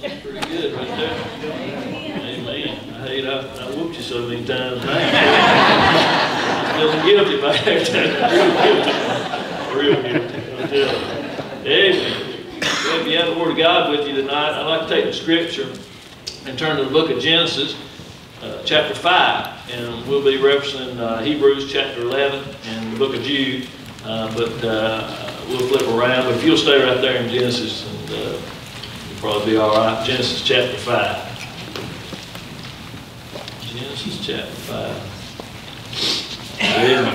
Pretty good right there. Amen. I hate I, I whooped you so many times now. Feeling guilty back there. Real guilty. Real guilty. I tell you. Amen. Well, if you have the Word of God with you tonight, I'd like to take the scripture and turn to the book of Genesis, uh, chapter 5. And we'll be referencing uh, Hebrews chapter 11 and the book of Jude. Uh, but uh, we'll flip around. But if you'll stay right there in Genesis, and uh, probably be all right. Genesis chapter 5. Genesis chapter 5. Amen.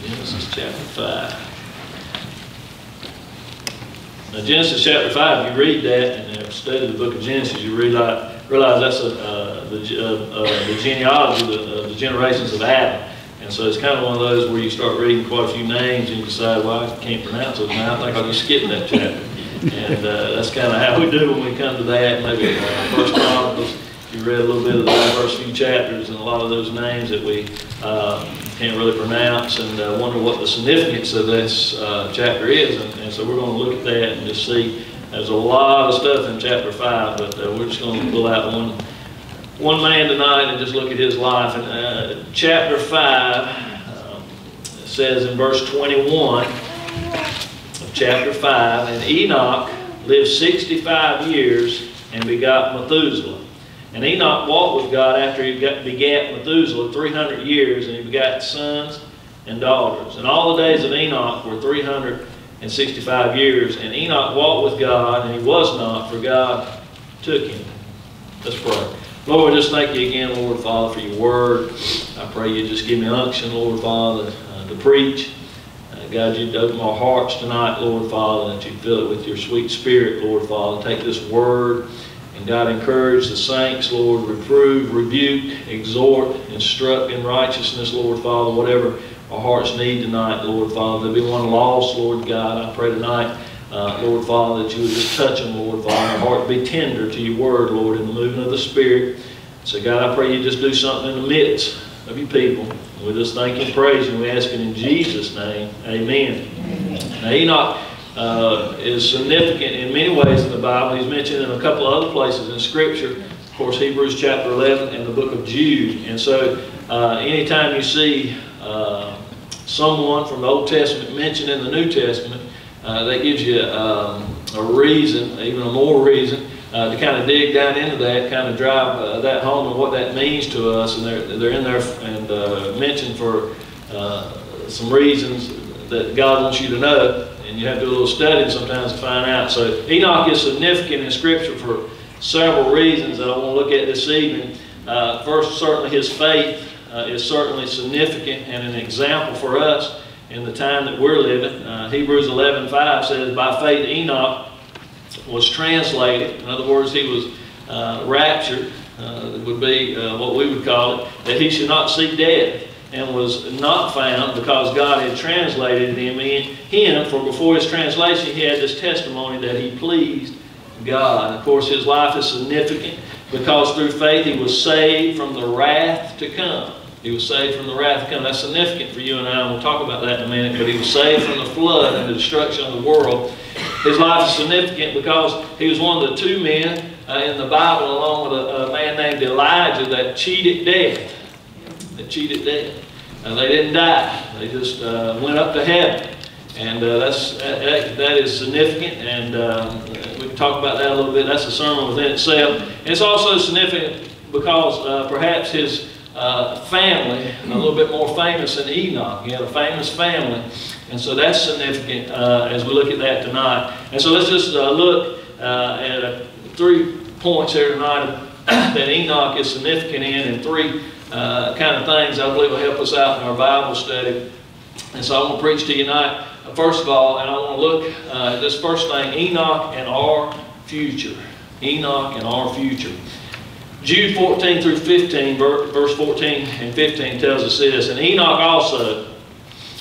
Genesis chapter 5. Now, Genesis chapter 5, you read that and studied the book of Genesis, you realize, realize that's a, uh, the, uh, uh, the genealogy, the, the generations of Adam. And so it's kind of one of those where you start reading quite a few names and you decide, well, I can't pronounce it now. I think I'll just skip that chapter. And uh, that's kind of how we do when we come to that. Maybe uh, First Chronicles, you read a little bit of the first few chapters and a lot of those names that we uh, can't really pronounce and uh, wonder what the significance of this uh, chapter is. And, and, so we're going to look at that and just see. There's a lot of stuff in chapter 5, but uh, we're just going to pull out one one man tonight and just look at his life. And uh, chapter 5 um, says in verse 21 of chapter 5, And Enoch lived 65 years and begot Methuselah. And Enoch walked with God after he begat Methuselah 300 years, and he begat sons and daughters. And all the days of Enoch were 365 years. And Enoch walked with God, and he was not, for God took him. Let's pray. Lord, just thank you again, Lord Father, for your word. I pray you just give me unction, Lord Father, uh, to preach. Uh, God, you'd open my hearts tonight, Lord Father, that you'd fill it with your sweet spirit, Lord Father. Take this word and God, encourage the saints, Lord, reprove, rebuke, exhort, instruct in righteousness, Lord Father, whatever our hearts need tonight, Lord Father. There'll be one lost, Lord God. I pray tonight uh, Lord Father, that you would just touch them, Lord Father. Our heart be tender to your word, Lord, in the moving of the Spirit. So, God, I pray you just do something in the midst of your people. We just thank you and praise you. And we ask it in Jesus' name. Amen. Amen. Now, Enoch uh, is significant in many ways in the Bible. He's mentioned in a couple of other places in Scripture. Of course, Hebrews chapter 11 and the book of Jude. And so, uh, anytime you see uh, someone from the Old Testament mentioned in the New Testament, uh, that gives you um, a reason, even a more reason, uh, to kind of dig down into that, kind of drive uh, that home and what that means to us. And they're, they're in there and uh, mentioned for uh, some reasons that God wants you to know. And you have to do a little studying sometimes to find out. So Enoch is significant in Scripture for several reasons that I want to look at this evening. First, certainly his faith is certainly significant and an example for us in the time that we're living. Uh, Hebrews 11:5 says, By faith Enoch was translated. In other words, he was uh, raptured, uh, would be uh, what we would call it, that he should not see death, and was not found because God had translated him in him. For before his translation, he had this testimony that he pleased God. Of course, his life is significant because through faith he was saved from the wrath to come. He was saved from the wrath to come. That's significant for you and I, we'll talk about that in a minute. But he was saved from the flood and the destruction of the world. His life is significant because he was one of the two men uh, in the Bible, along with a, a, man named Elijah, that cheated death. That cheated death. And they didn't die. They just uh, went up to heaven. And uh, that's, that, that is significant, and um, we can talk about that a little bit. That's a sermon within itself. And it's also significant because uh, perhaps his uh, family, a little bit more famous than Enoch. He had a famous family. And so that's significant uh, as we look at that tonight. And so let's just uh, look uh, at uh, three points here tonight that Enoch is significant in and three uh, kind of things I believe will help us out in our Bible study. And so I want to preach to you tonight, first of all, and I want to look at this first thing, Enoch and our future. Enoch and our future. Jude 14 through 15, verse 14 and 15 tells us this. And Enoch also,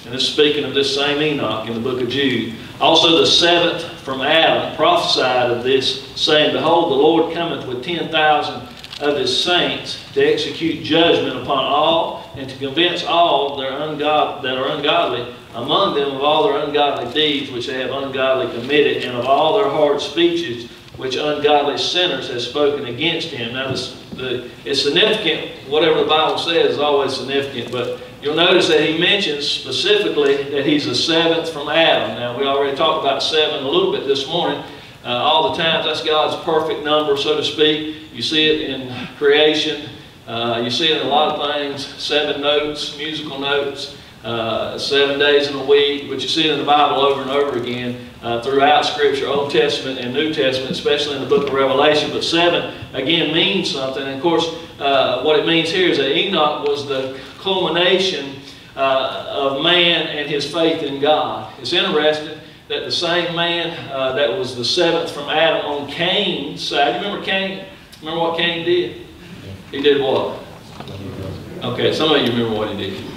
and this is speaking of this same Enoch in the book of Jude, also the seventh from Adam prophesied of this, saying, Behold, the Lord cometh with 10,000 of his saints to execute judgment upon all and to convince all that are, ungod- that are ungodly among them of all their ungodly deeds which they have ungodly committed, and of all their hard speeches which ungodly sinners have spoken against him. Now, the, it's significant, whatever the Bible says is always significant, but you'll notice that he mentions specifically that he's the seventh from Adam. Now, we already talked about seven a little bit this morning. Uh, all the times, that's God's perfect number, so to speak. You see it in creation. Uh, you see it in a lot of things, seven notes, musical notes, uh, seven days in a week, but you see it in the Bible over and over again uh, throughout Scripture, Old Testament and New Testament, especially in the book of Revelation. But seven, again, means something. And of course, uh, what it means here is that Enoch was the culmination uh, of man and his faith in God. It's interesting that the same man uh, that was the seventh from Adam on Cain's side, you remember Cain? Remember what Cain did? He did what? Okay, some of you remember what he did.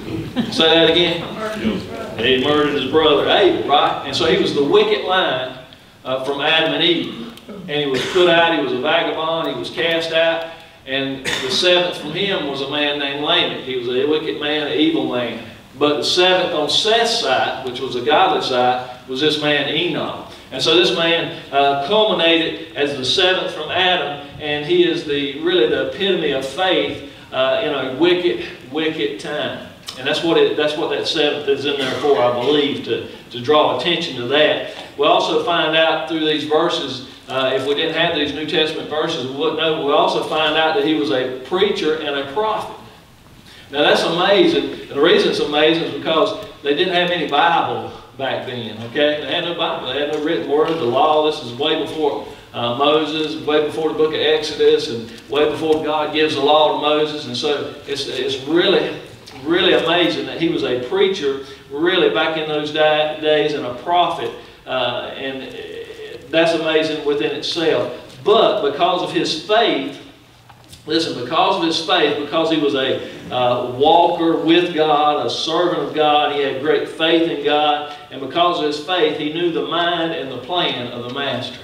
Say that again. He murdered his brother Abel, right? And so he was the wicked line uh, from Adam and Eve. And he was put out, he was a vagabond, he was cast out. And the seventh from him was a man named Lamech. He was a wicked man, an evil man. But the seventh on Seth's side, which was a godly side, was this man Enoch. And so this man uh, culminated as the seventh from Adam, and he is the really the epitome of faith uh, in a wicked, wicked time. And that's what it, that's what that seventh is in there for, I believe, to, to draw attention to that. We also find out through these verses, uh, if we didn't have these New Testament verses, we wouldn't know. We also find out that he was a preacher and a prophet. Now that's amazing. And the reason it's amazing is because they didn't have any Bible back then, okay? They had no Bible. They had no written word. The law, this is way before uh, Moses, way before the book of Exodus, and way before God gives the law to Moses. And so it's, it's really, really amazing that he was a preacher, really back in those days, and a prophet. Uh, and that's amazing within itself. But because of his faith, Listen, because of his faith, because he was a uh, walker with God, a servant of God, he had great faith in God, and because of his faith, he knew the mind and the plan of the master.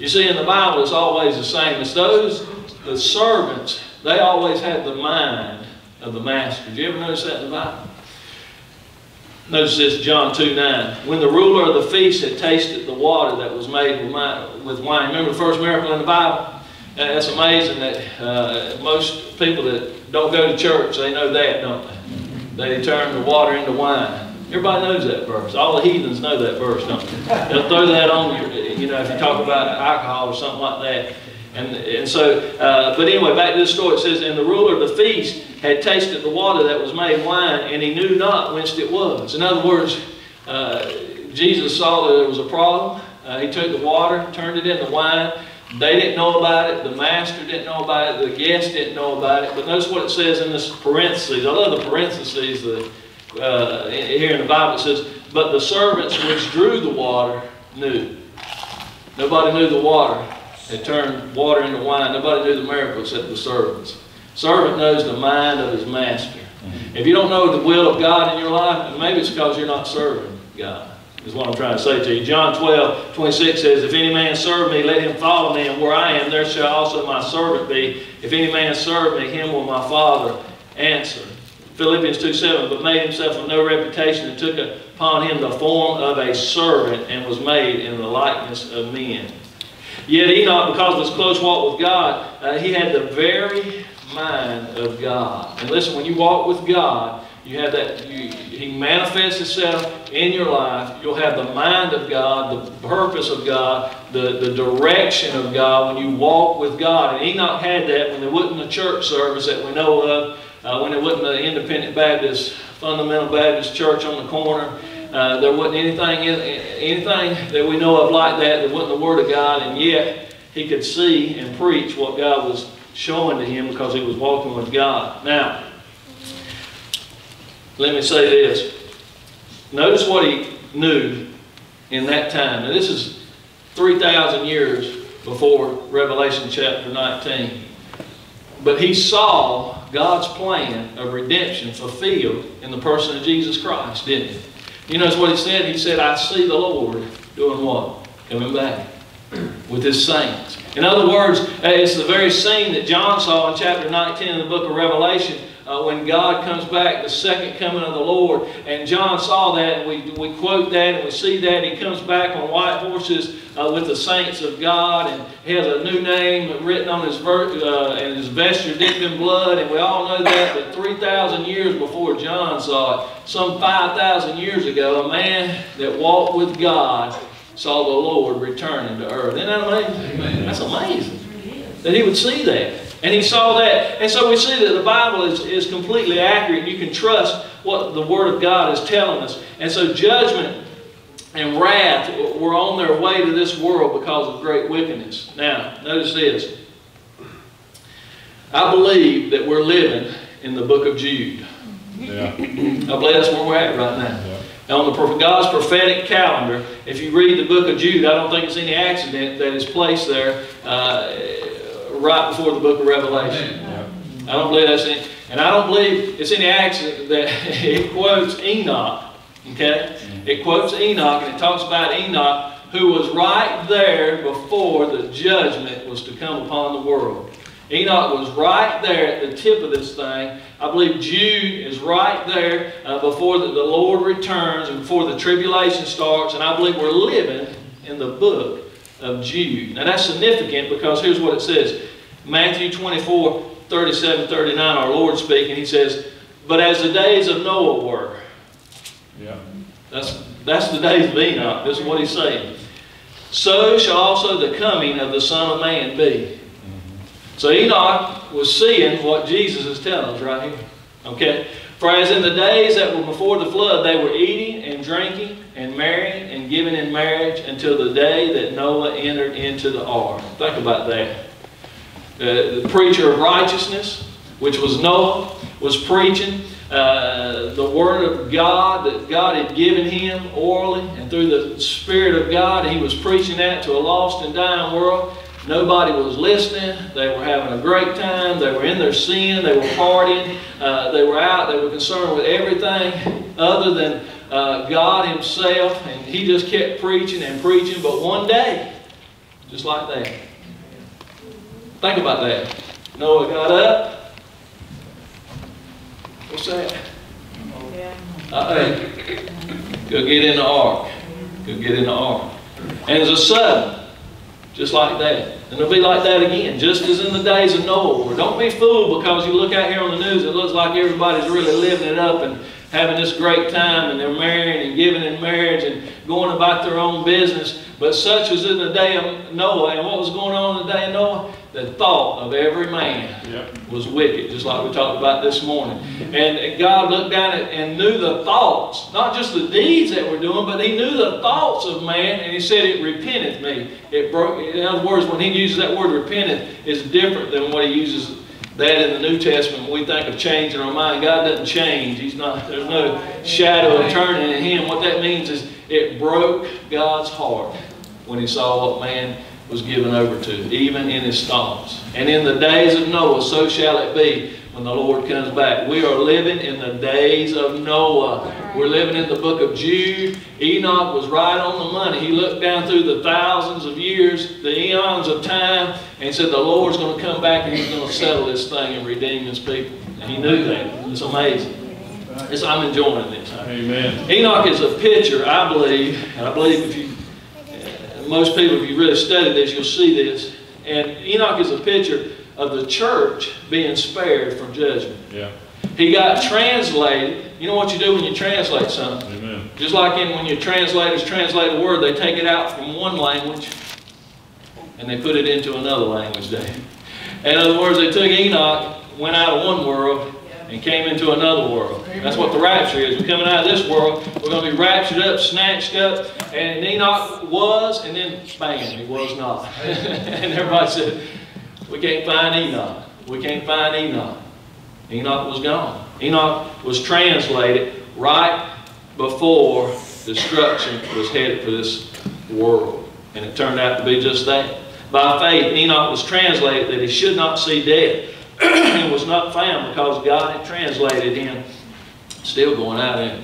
You see, in the Bible, it's always the same. It's those, the servants, they always had the mind of the master. Did you ever notice that in the Bible? Notice this, John 2 9. When the ruler of the feast had tasted the water that was made with wine. Remember the first miracle in the Bible? And it's amazing that uh, most people that don't go to church, they know that, don't they? They turn the water into wine. Everybody knows that verse. All the heathens know that verse, don't they? They'll throw that on you, you know, if you talk about alcohol or something like that. And, and so, uh, but anyway, back to this story. It says, And the ruler of the feast had tasted the water that was made wine, and he knew not whence it was. In other words, uh, Jesus saw that there was a problem. Uh, he took the water, turned it into wine. They didn't know about it. The master didn't know about it. The guest didn't know about it. But notice what it says in this parentheses. I love the parentheses. The, uh, here in the Bible it says, But the servants which drew the water knew. Nobody knew the water. They turned water into wine. Nobody knew the miracle except the servants. Servant knows the mind of his master. Mm-hmm. If you don't know the will of God in your life, maybe it's because you're not serving God, is what I'm trying to say to you. John 12, 26 says, If any man serve me, let him follow me, and where I am, there shall also my servant be. If any man serve me, him will my Father answer. Philippians 2, 7, but made himself of no reputation and took upon him the form of a servant and was made in the likeness of men. Yet Enoch, because of his close walk with God, uh, he had the very mind of God. And listen, when you walk with God, you have that, you, he manifests himself in your life. You'll have the mind of God, the purpose of God, the, the direction of God when you walk with God. And Enoch had that when there wasn't a church service that we know of, uh, when there wasn't an independent Baptist, fundamental Baptist church on the corner. Uh, there wasn't anything, anything that we know of like that. There wasn't the Word of God, and yet he could see and preach what God was showing to him because he was walking with God. Now, let me say this. Notice what he knew in that time. Now, this is 3,000 years before Revelation chapter 19. But he saw God's plan of redemption fulfilled in the person of Jesus Christ, didn't he? You notice what he said? He said, I see the Lord doing what? Coming back with his saints. In other words, uh, it's the very scene that John saw in chapter 19 of the book of Revelation uh, when God comes back, the second coming of the Lord. And John saw that, and we, we quote that, and we see that. He comes back on white horses uh, with the saints of God, and he has a new name written on his, uh, and his vesture dipped in blood. And we all know that, that 3,000 years before John saw it, some 5,000 years ago, a man that walked with God saw the Lord returning to earth. Isn't that amazing? Amen. That's amazing. That he would see that. And he saw that. And so we see that the Bible is, is completely accurate. You can trust what the Word of God is telling us. And so judgment and wrath were on their way to this world because of great wickedness. Now, notice this. I believe that we're living in the book of Jude. Yeah. I believe that's where we're at right now. Yeah. On the God's prophetic calendar, if you read the book of Jude, I don't think it's any accident that it's placed there. Uh, right before the book of Revelation. I don't believe that's any, and I don't believe it's any accident that it quotes Enoch. Okay? It quotes Enoch and it talks about Enoch who was right there before the judgment was to come upon the world. Enoch was right there at the tip of this thing. I believe Jude is right there uh, before the, the Lord returns and before the tribulation starts. And I believe we're living in the book of Jude. Now that's significant because here's what it says. Matthew 24, 37, 39, our Lord speaking, he says, But as the days of Noah were. Yeah. That's, that's the days of Enoch. This is what he's saying. So shall also the coming of the Son of Man be. So Enoch was seeing what Jesus is telling us right here. Okay? For as in the days that were before the flood, they were eating and drinking and marrying and giving in marriage until the day that Noah entered into the ark. Think about that. Uh, the preacher of righteousness, which was Noah, was preaching uh, the Word of God that God had given him orally and through the Spirit of God. He was preaching that to a lost and dying world. Nobody was listening. They were having a great time. They were in their sin. They were partying. Uh, they were out. They were concerned with everything other than uh, God Himself. And He just kept preaching and preaching. But one day, just like that, think about that. Noah got up. What's that? Uh-oh. Go get in the ark. Go get in the ark. And it's a sudden. Just like that. And it'll be like that again, just as in the days of Noah. Don't be fooled because you look out here on the news, it looks like everybody's really living it up and having this great time and they're marrying and giving in marriage and going about their own business. But such was in the day of Noah. And what was going on in the day of Noah? The thought of every man yep. was wicked, just like we talked about this morning. And God looked down and knew the thoughts, not just the deeds that we're doing, but He knew the thoughts of man, and He said, It repenteth me. It broke. In other words, when He uses that word repenteth, it's different than what He uses that in the New Testament, when we think of changing our mind, God doesn't change. He's not, there's no shadow of turning in Him. What that means is it broke God's heart when He saw what man was given over to, even in his thoughts. And in the days of Noah, so shall it be when the Lord comes back. We are living in the days of Noah. We're living in the book of Jude. Enoch was right on the money. He looked down through the thousands of years, the eons of time, and said the Lord's going to come back and he's going to settle this thing and redeem his people. And he knew that. It's amazing. It's, I'm enjoying this. Amen. Enoch is a picture, I believe, and I believe if you, most people, if you really study this, you'll see this. And Enoch is a picture of the church being spared from judgment. Yeah. He got translated. You know what you do when you translate something? Amen. Just like in when your translators translate a word, they take it out from one language and they put it into another language. There. In other words, they took Enoch, went out of one world, and came into another world. That's what the rapture is. We're coming out of this world. We're going to be raptured up, snatched up. And Enoch was, and then bang, he was not. and everybody said, we can't find Enoch. We can't find Enoch. Enoch was gone. Enoch was translated right before destruction was headed for this world. And it turned out to be just that. By faith, Enoch was translated that he should not see death. and was not found because God had translated him. Still going out in.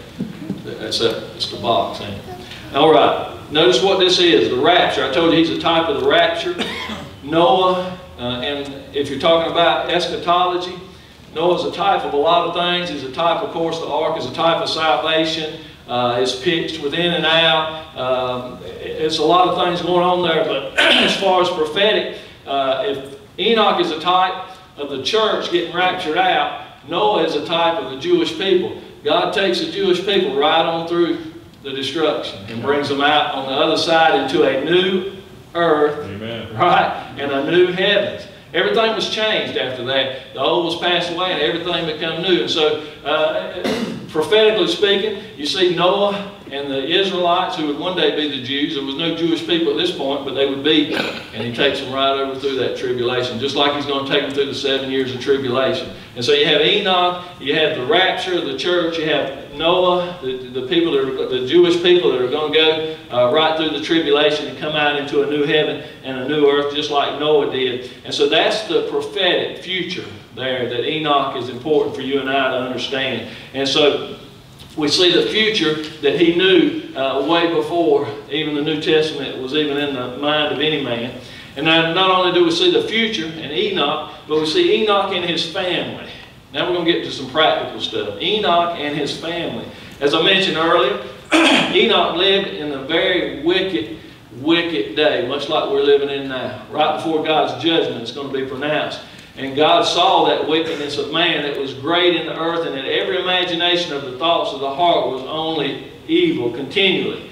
That's a, it's the box. Ain't it? All right. Notice what this is, the rapture. I told you he's a type of the rapture. Noah uh, and if you're talking about eschatology, Noah's a type of a lot of things. He's a type, of course, the ark is a type of salvation. Uh, it's pitched within and out. Um, it's a lot of things going on there, but as far as prophetic, uh, if Enoch is a type of the church getting raptured out, Noah is a type of the Jewish people. God takes the Jewish people right on through the destruction and brings them out on the other side into a new earth, Amen. right, and a new heavens. Everything was changed after that. The old was passed away and everything became new. And so, uh, prophetically speaking, you see Noah and the Israelites, who would one day be the Jews. There was no Jewish people at this point, but they would be. And he takes them right over through that tribulation, just like he's going to take them through the seven years of tribulation. And so you have Enoch, you have the rapture of the church, you have Noah, the, the people that are, the Jewish people that are going to go uh, right through the tribulation and come out into a new heaven and a new earth, just like Noah did. And so that's the prophetic future there that Enoch is important for you and I to understand. And so we see the future that he knew uh, way before even the New Testament was even in the mind of any man. And not only do we see the future in Enoch, but we see Enoch and his family. Now we're going to get to some practical stuff. Enoch and his family. As I mentioned earlier, Enoch lived in a very wicked, wicked day, much like we're living in now. Right before God's judgment is going to be pronounced. And God saw that wickedness of man that was great in the earth, and that every imagination of the thoughts of the heart was only evil continually.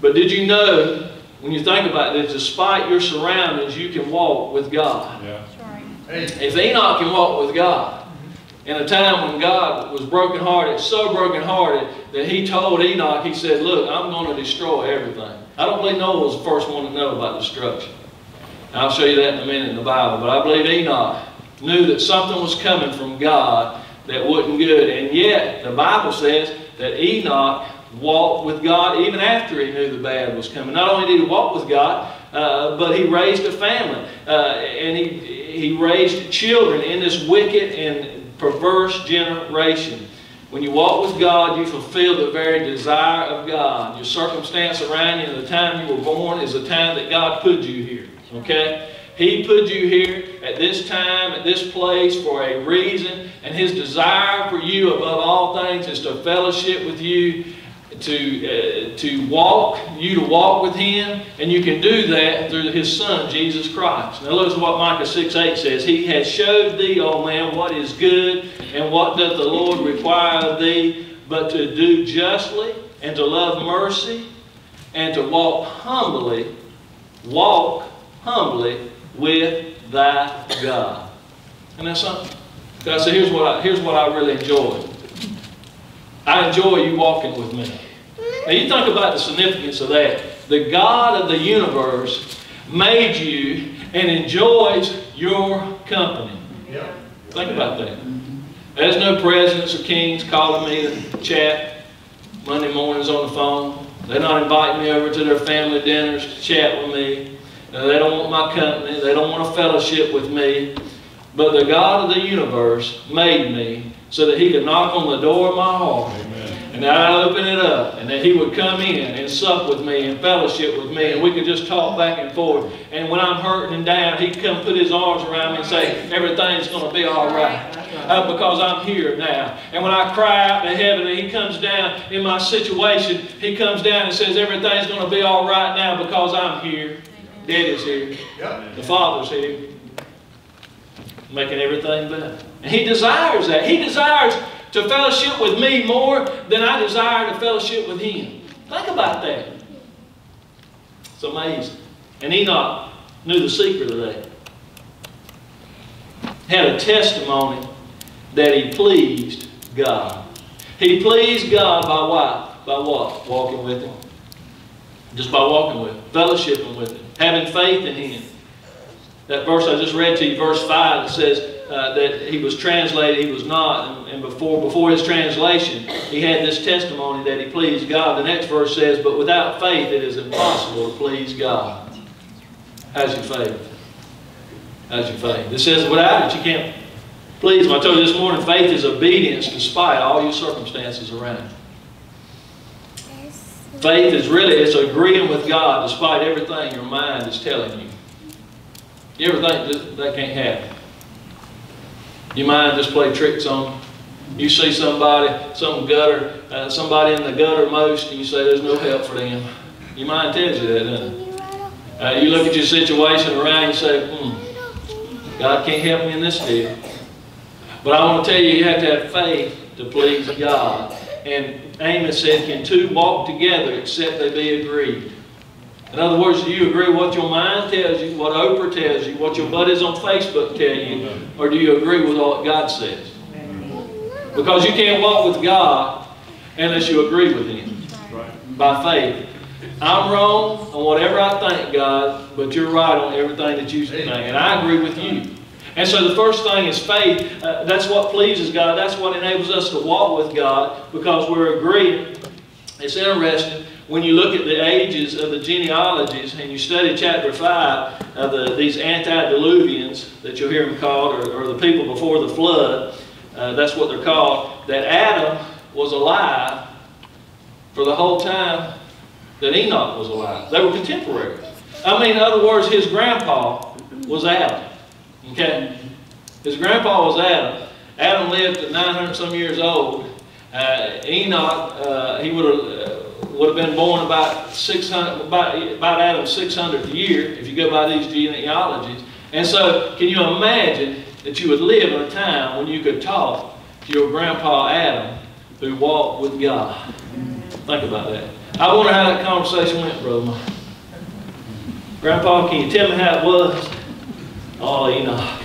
But did you know, when you think about it, that despite your surroundings, you can walk with God? Yeah. If Enoch can walk with God, in a time when God was brokenhearted, so brokenhearted that he told Enoch, he said, Look, I'm going to destroy everything. I don't believe Noah was the first one to know about destruction. I'll show you that in a minute in the Bible. But I believe Enoch knew that something was coming from God that wasn't good. And yet, the Bible says that Enoch walked with God even after he knew the bad was coming. Not only did he walk with God, uh, but he raised a family. Uh, and he, he raised children in this wicked and perverse generation. When you walk with God, you fulfill the very desire of God. Your circumstance around you and the time you were born is the time that God put you here. Okay? He put you here at this time, at this place for a reason, and His desire for you above all things is to fellowship with you, to, uh, to walk, you to walk with Him, and you can do that through His Son, Jesus Christ. Now listen what Micah 6 8 says. He has showed thee, O man, what is good, and what doth the Lord require of thee, but to do justly, and to love mercy, and to walk humbly, walk humbly with thy God. And that's something. God said, here's what I, here's what I really enjoy. I enjoy you walking with me. Now you think about the significance of that. The God of the universe made you and enjoys your company. Yeah. Think about that. There's no presidents or kings calling me to chat Monday mornings on the phone. They're not inviting me over to their family dinners to chat with me. Uh, They don't want my company. They don't want a fellowship with me. But the God of the universe made me so that He could knock on the door of my heart. And I'd open it up, and that He would come in and sup with me and fellowship with me, and we could just talk back and forth. And when I'm hurting and down, He'd come put His arms around me and say, Everything's going to be all right. Uh, because I'm here now. And when I cry out to heaven and He comes down in my situation, He comes down and says, Everything's going to be all right now because I'm here. Daddy's here. Yep. The Father's here. Making everything better. And He desires that. He desires to fellowship with me more than I desire to fellowship with Him. Think about that. It's amazing. And Enoch knew the secret of that. Had a testimony that he pleased God. He pleased God by what? By what? Walking with Him. Just by walking with Him. Fellowshipping with Him. Having faith in Him. That verse I just read to you, verse 5, it says uh, that he was translated, he was not. And, and before, before his translation, he had this testimony that he pleased God. The next verse says, But without faith it is impossible to please God. How's your faith? How's your faith? It says, without it, you can't please Him. I told you this morning, faith is obedience despite all your circumstances around. Faith is really, it's agreeing with God despite everything your mind is telling you. You ever think that, that can't happen? You mind just play tricks on them? You see somebody, some gutter, uh, somebody in the gutter most, and you say there's no help for them. Your mind tells you that, doesn't it? Uh, you look at your situation around, you say, hmm, God can't help me in this deal. But I want to tell you, you have to have faith to please God. And Amos said, can two walk together except they be agreed? In other words, do you agree with what your mind tells you, what Oprah tells you, what your buddies on Facebook tell you, or do you agree with what God says? Because you can't walk with God unless you agree with Him by faith. I'm wrong on whatever I think, God, but you're right on everything that you think, and I agree with you. And so the first thing is faith. Uh, that's what pleases God. That's what enables us to walk with God because we're agreeing. It's interesting when you look at the ages of the genealogies and you study chapter 5 of the, these antediluvians that you'll hear them called, or, or the people before the flood, uh, that's what they're called, that Adam was alive for the whole time that Enoch was alive. They were contemporaries. I mean, in other words, his grandpa was Adam. Okay? His grandpa was Adam. Adam lived at 900 some years old. Uh, Enoch, uh, he would have uh, would have been born about 600, about, about Adam's 600th year, if you go by these genealogies. And so, can you imagine that you would live in a time when you could talk to your grandpa Adam, who walked with God? Think about that. I wonder how that conversation went, brother. Grandpa, can you tell me how it was? Oh, Enoch.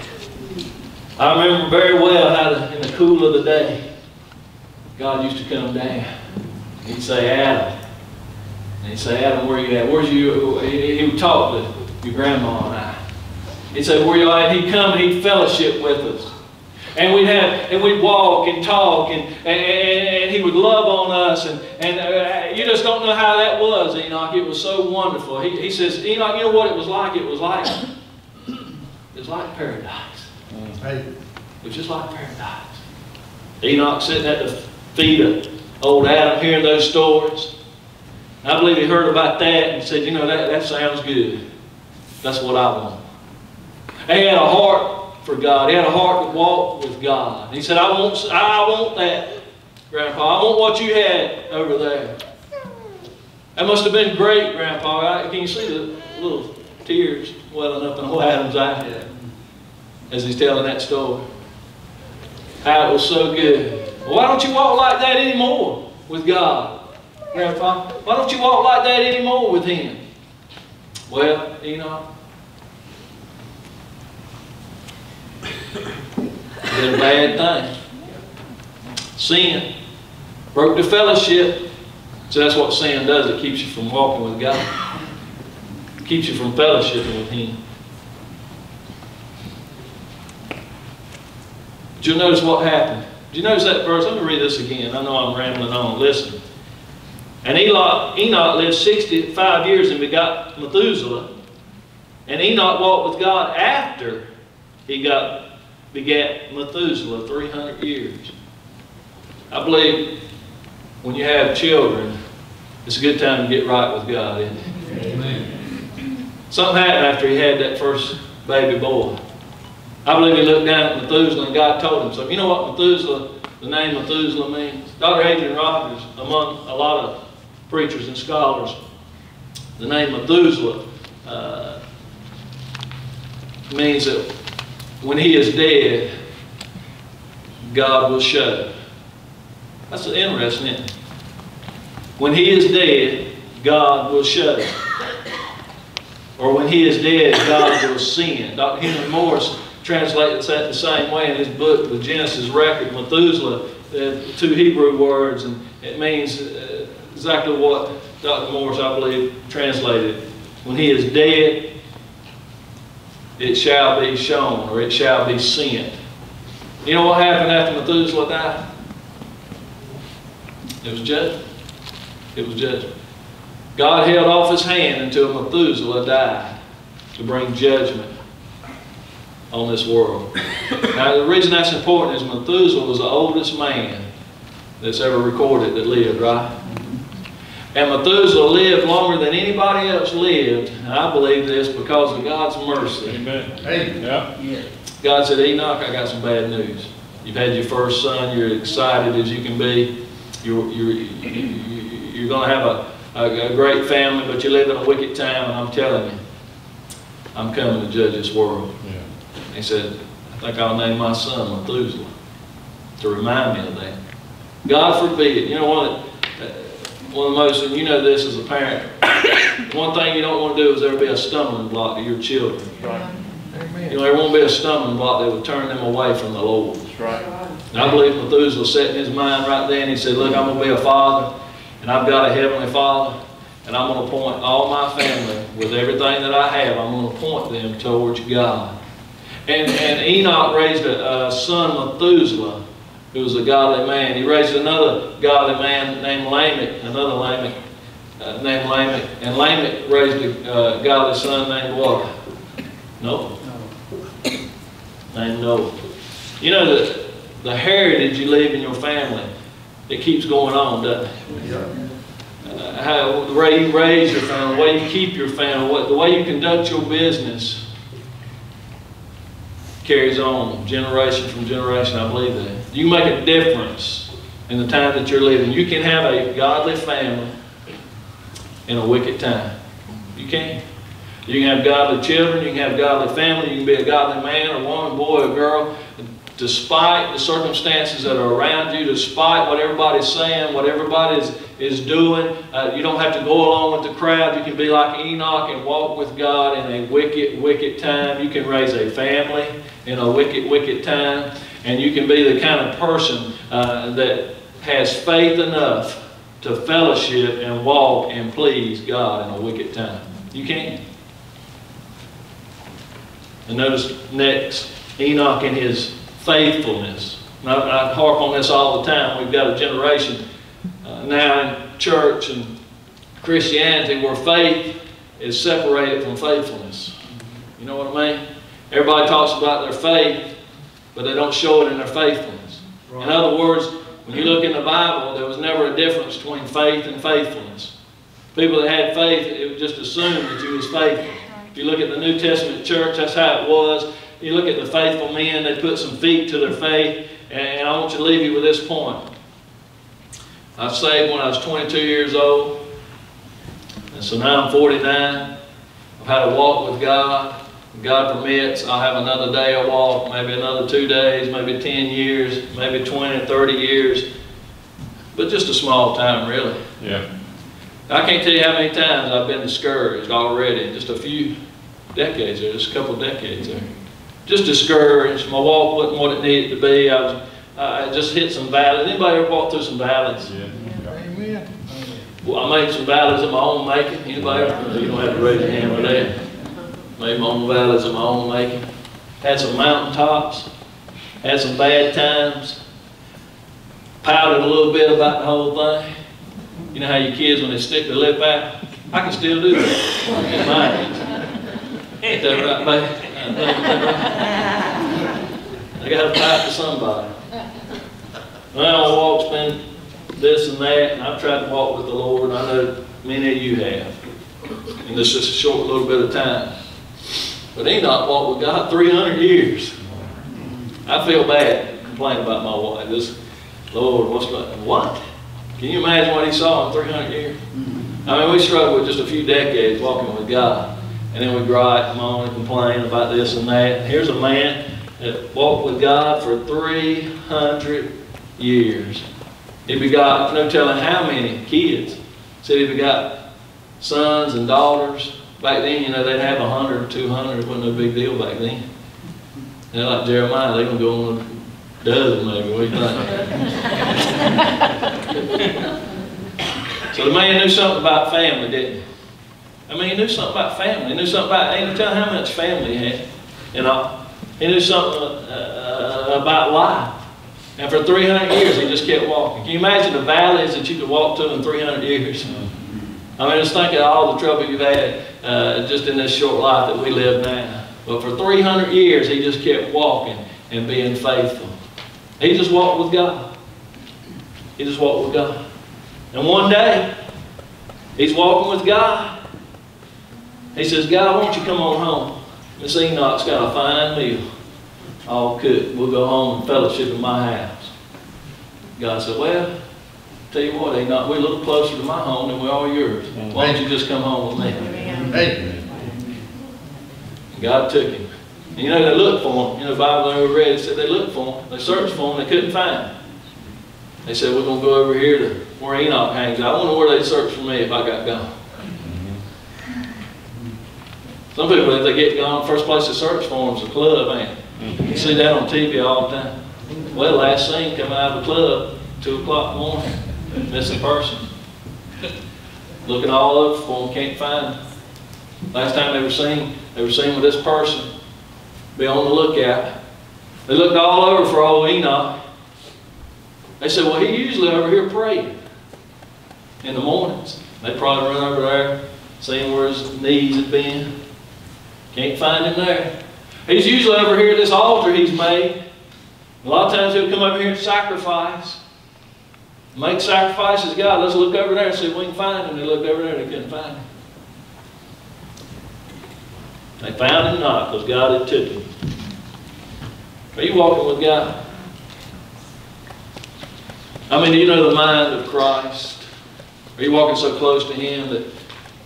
I remember very well how the, in the cool of the day, God used to come down. He'd say, Adam. And he'd say, Adam, where are you at? Where's you? He, he would talk to your grandma and I. He'd say, where you at? He'd come and he'd fellowship with us. And we'd have, and we'd walk and talk, and, and, and he would love on us, and, and uh, you just don't know how that was, Enoch. It was so wonderful. He, he says, Enoch, you know what it was like? It was like, it was like paradise. Hey, It was just like paradise. Enoch sitting at the feet of old Adam hearing those stories. I believe he heard about that and said, you know, that, that sounds good. That's what I want. He had a heart for God. He had a heart to walk with God. He said, I want, I want that, Grandpa. I want what you had over there. That must have been great, Grandpa. Can you see the little tears welling up in old Adam's eye as he's telling that story? How it was so good. Well, why don't you walk like that anymore with God, Grandpa? Why don't you walk like that anymore with Him? Well, Enoch, did a bad thing. Sin broke the fellowship. So that's what sin does. It keeps you from walking with God. It keeps you from fellowshipping with Him. But you'll notice what happened. You notice that verse? Let me read this again. I know I'm rambling on. Listen. And Enoch, Enoch lived 65 years and begot Methuselah. And Enoch walked with God after he got begat Methuselah 300 years. I believe when you have children, it's a good time to get right with God, isn't it? Amen. Something happened after he had that first baby boy. I believe he looked down at Methuselah and God told him So You know what Methuselah, the name Methuselah means? Dr. Adrian Rogers, among a lot of preachers and scholars, the name Methuselah uh, means that when he is dead, God will show. That's interesting, it? When he is dead, God will show. Or when he is dead, God will sin. Dr. Henry Morris translates that the same way in his book, The Genesis Record, Methuselah, uh, two Hebrew words, and it means uh, exactly what Dr. Morris, I believe, translated. When he is dead, it shall be shown, or it shall be sent. You know what happened after Methuselah died? It was judgment. It was judgment. God held off his hand until Methuselah died to bring judgment on this world. now, the reason that's important is Methuselah was the oldest man that's ever recorded that lived, right? And Methuselah lived longer than anybody else lived. And I believe this because of God's mercy. Amen. Hey, Yeah. God said, Enoch, I got some bad news. You've had your first son, you're excited as you can be. You're, you're, you're going to have a, a, a great family, but you live in a wicked time, and I'm telling you, I'm coming to judge this world. He said, I think I'll name my son Methuselah to remind me of that. God forbid, you know, one of the, uh, one of the most, and you know this as a parent, one thing you don't want to do is ever be a stumbling block to your children. Right. You know, there won't be a stumbling block that will turn them away from the Lord. That's right. And I believe Methuselah set in his mind right then, he said, look, I'm going to be a father, and I've got a heavenly father, and I'm going to point all my family with everything that I have, I'm going to point them towards God. And, and Enoch raised a, a son, Methuselah, who was a godly man. He raised another godly man named Lamech, another Lamech, uh, named Lamech. And Lamech raised a uh, godly son named what? No, Named Noah. You know, the, the heritage you leave in your family, it keeps going on, doesn't it? Uh, how, the way you raise your family, the way you keep your family, what, the way you conduct your business carries on generation from generation. I believe that. You make a difference in the time that you're living. You can have a godly family in a wicked time. You can. You can have godly children, you can have godly family, you can be a godly man or woman, boy or girl. Despite the circumstances that are around you, despite what everybody's saying, what everybody is is doing, uh, you don't have to go along with the crowd. You can be like Enoch and walk with God in a wicked, wicked time. You can raise a family in a wicked, wicked time. And you can be the kind of person uh, that has faith enough to fellowship and walk and please God in a wicked time. You can. And notice next, Enoch and his faithfulness. And I, I harp on this all the time. We've got a generation uh, now in church and Christianity where faith is separated from faithfulness. You know what I mean? Everybody talks about their faith, but they don't show it in their faithfulness. Right. In other words, when you look in the Bible, there was never a difference between faith and faithfulness. People that had faith, it was just assumed that you was faithful. If you look at the New Testament church, that's how it was. You look at the faithful men, they put some feet to their faith. And I want to leave you with this point. I saved when I was 22 years old. And so now I'm 49. I've had a walk with God. If God permits, I'll have another day of walk, maybe another two days, maybe 10 years, maybe 20 or 30 years. But just a small time, really. Yeah. I can't tell you how many times I've been discouraged already. in Just a few decades there, just a couple of decades there. Just discouraged. My walk wasn't what it needed to be. I was I just hit some valleys. Anybody ever walked through some valleys? Yeah. Amen. Well, I made some valleys of my own making. Anybody ever? You don't have to raise your hand for that. Made my own valleys of my own making. Had some mountain tops. Had some bad times. Pouted a little bit about the whole thing. You know how your kids, when they stick their lip out? I can still do that at my. Ain't that right, baby? I got to pipe to somebody. Well, walk's been this and that, and I've tried to walk with the Lord, and I know many of you have. And this is a short little bit of time. But Enoch walked with God 300 years. I feel bad complaining about my wife. This, Lord, what's going What? Can you imagine what he saw in 300 years? I mean, we struggle with just a few decades walking with God. And then we gripe, moan, and complain about this and that. Here's a man that walked with God for 300 years. He begot, no telling how many kids. Said he begot sons and daughters. Back then, you know, they'd have 100 or 200. It wasn't no big deal back then. And like Jeremiah, they're going to go on a dozen maybe. What do you think? so the man knew something about family, didn't he? I mean, he knew something about family. He knew something about, didn't tell how much family he had. You know, he knew something uh, uh about life. And for 300 years, he just kept walking. Can you imagine the valleys that you could walk to in 300 years? I mean, just think of all the trouble you've had uh, just in this short life that we live now. But for 300 years, he just kept walking and being faithful. He just walked with God. He just walked with God. And one day, he's walking with God. He says, God, won't you come on home? Miss Enoch's got a fine meal. all cooked. We'll go home and fellowship in my house. God said, well, tell you what, Enoch, we're a little closer to my home than we are yours. Why don't you just come home with me? Amen. God took him. And you know, they looked for him. You know, the Bible I read it said they looked for him. They searched for him. They couldn't find him. They said, we're going to go over here to where Enoch hangs out. I wonder where they'd search for me if I got gone. Some people, if they get gone, first place to search for them is a club, man. You see that on TV all the time. Well, last seen coming out of the club, 2 o'clock in the morning, missing person. Looking all over for them, can't find them. Last time they were seen, they were seen with this person. Be on the lookout. They looked all over for old Enoch. They said, well, he usually over here praying in the mornings. They probably run over there, seeing where his knees had been. Can't find him there. He's usually over here at this altar he's made. A lot of times he'll come over here and sacrifice. Make sacrifices God. Let's look over there and see if we can find him. They looked over there, and they couldn't find him. They found him not because God had took him. Are you walking with God? I mean, do you know the mind of Christ? Are you walking so close to Him that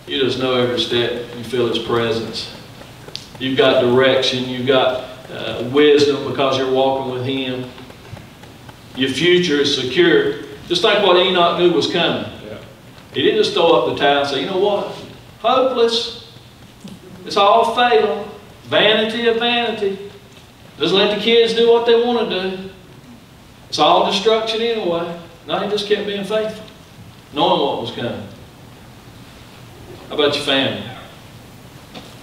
you just know every step, you feel His presence? You've got direction, you've got uh, wisdom because you're walking with Him. Your future is secure. Just think what Enoch knew was coming. He didn't just throw up the towel and say, you know what? Hopeless. It's all fatal. Vanity of vanity. Just let the kids do what they want to do. It's all destruction anyway. No, he just kept being faithful, knowing what was coming. How about your family?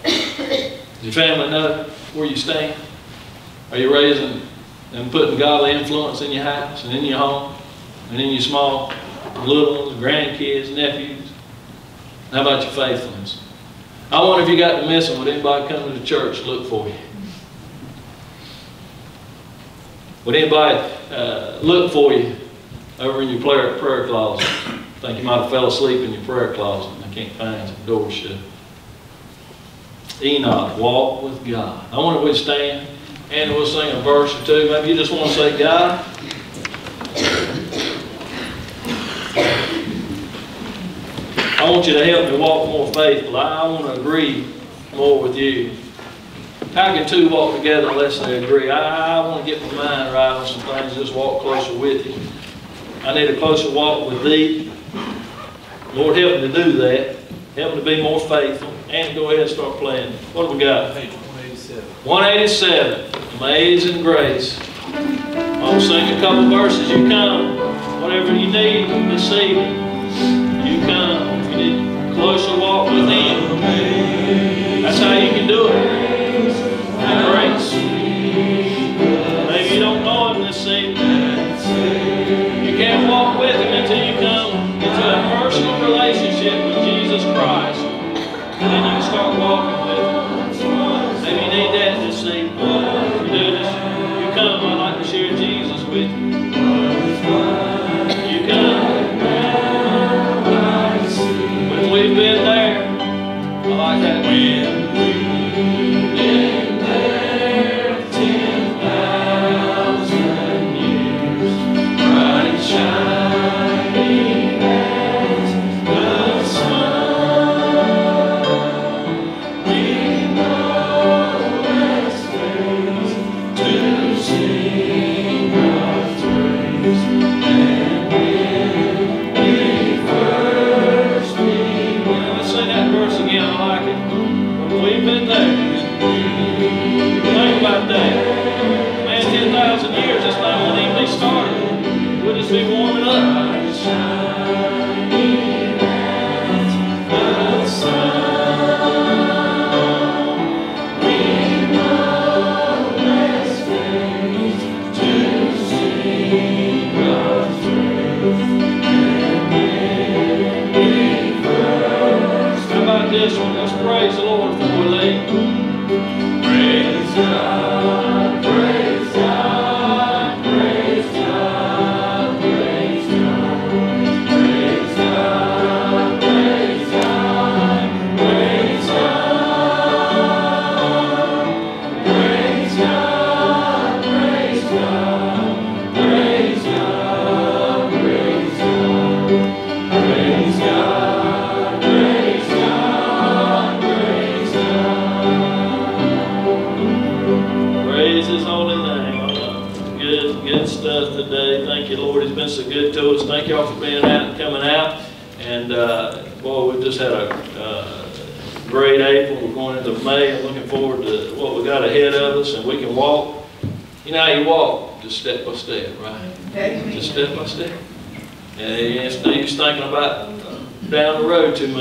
Does your family know where you stand? Are you raising and putting godly influence in your house and in your home and then your small little ones, grandkids, nephews? How about your faithfulness? I wonder if you got to miss them. Would anybody come to the church look for you? Would anybody uh, look for you over in your prayer, prayer closet? think you might have fell asleep in your prayer closet and I can't find you. The door shut. Enoch walked with God. I wonder if we'd stand and we'll sing a verse or two. Maybe you just want to say, God, I want you to help me walk more faithful. I want to agree more with you. How can two walk together unless they agree? I, I want to get my mind right on some things, just walk closer with you. I need a closer walk with thee. Lord, help me to do that. Help me to be more faithful. And go ahead and start playing. What have we got? 187. 187. Amazing Grace. I'll sing a couple verses. You come. Whatever you need this evening, you come. A closer walk with Him, that's how you can do it. Grace. Maybe you don't know Him this evening.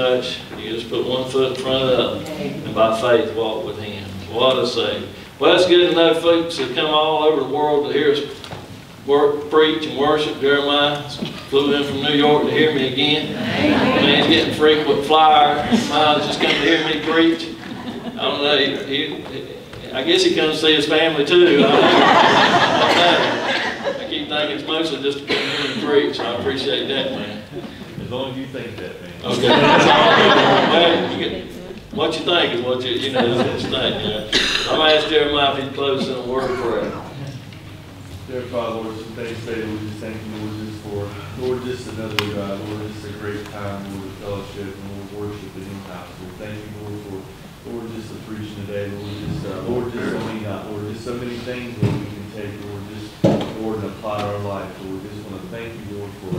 Much. You just put one foot in front of the other, and by faith walk with Him. What a Savior. Well, it's good to know folks that come all over the world to hear us work, preach, and worship. Jeremiah flew in from New York to hear me again. Man, he's getting frequent flyer miles just come to hear me preach. I don't know. He, he, I guess he comes to see his family too. I don't know. I don't know. I keep thinking it's mostly just to come here and preach. so I appreciate that, man. As long as you think that, man. Okay. Get- What you think is what you, you know, what you think, you know. I'm gonna ask Jeremiah if he'd close in a word of prayer. Dear Father, Lord, thanks today, Lord, just thank you, Lord, just for, Lord, just another, uh, Lord, just a great time, Lord, fellowship and Lord, worship in your house, Lord. Thank you, Lord, for, Lord, just the preaching today, Lord, just, uh, Lord, just so many, uh, Lord, just so many things, Lord, we can take, Lord, just, Lord, and apply to our life, Lord. Just want to thank you, Lord, for,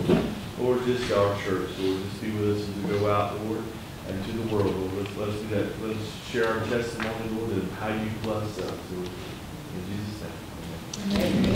Lord, just our church, Lord, just be with us as we go out, Lord, and to the world, Lord. Let's, let's do that. Let's share our testimony, Lord, and how you bless us, Lord. In Jesus' name. Amen.